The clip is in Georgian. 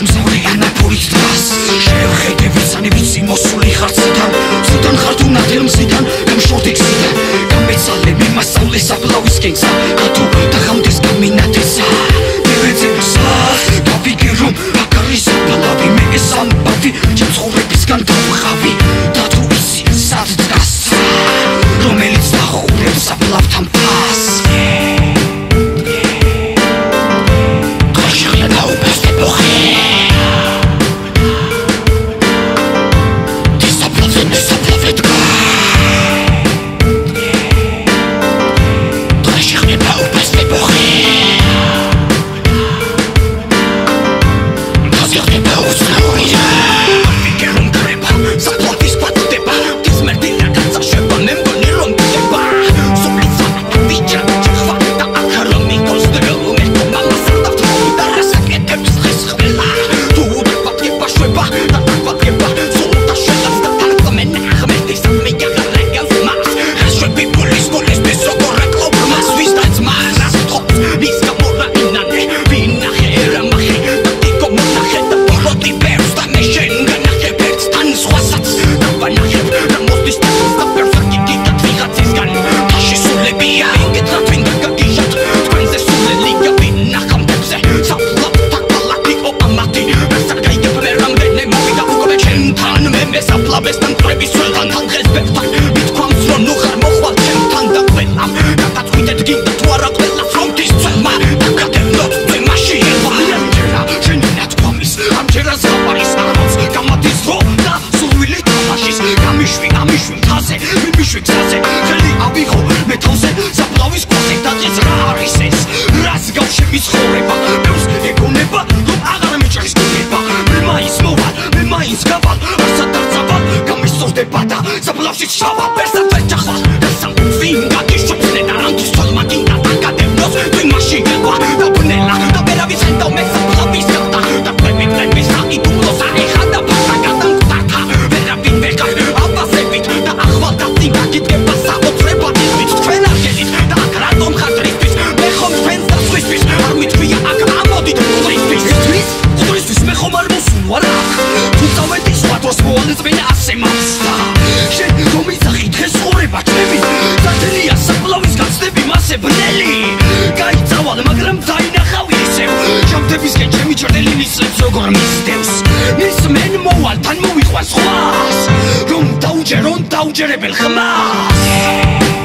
მზავრი ანაპურით დგას შევხედები სანები სიმოსული ხარ ციდან ცუდან ხარ თუ ნათელ მზიდან გამშორდი გზიდან. გამეცალები მასწავლე საფლავის კენსა კათო დაღამდეს გამინათესა. მივეძებსა გავიგე რომ აქ არის საფლავი მე ეს ამბავი ჩემს საფლავესთან ტრების სულთან თანხეს ბერთან მithქვამს რომ ნუ ხარ მოხვალ ჩემთან და ყველა. გადაწყვიტეთ გინდა თუ არა ყველა ფრონტის ძმა დაგადევნოთ ძმაში ევალიაჯერა შენი ნათქვამის ამჯერა საყარის არავს გამადის რო და სულვილი თამაშის. გამიშვი ამიშვი თაზე მიმიშვი გზაზე. ხელი ავიღო მე თავზე საფლავის კვაზე და ეს რა არის ეს? რას გავშემის ხორება? მეუს ეგონება შავა პერსა ფერჭახვა სამ ვინ გაგიშუქნე და რანქის თოლმა გინდა დაგადევნოს თუ მაში გეკვა და ბნელა და პერავის ხედავ მე საფლავის გახდა და ყვები ყვები საი დუბლოს აიხა და ფასა გადამკვდართა ვერავინ ვეღარ აბასებით და ახვალ დაცი გაგიდგება საოცრება. ისვით ჩვენ აღედით და აქ რატომ ხატრისთვის მე ხომ ჩვენს და სხვისთვის? არ მითქვია აქ ამოდით ყურისთვის ისთვის ყურისთვის მე ხომ არ მოსულვარ აქ თუ წავედი სხვა დროს მოვალეს მე ასე მას ფისკენ ჩემი ჩორდელი მისლებს როგორ მისდევს? მის მენ მოვალ თან მოვიყვან სხვას რომ დაუჯერონ დაუჯერებელ ხმას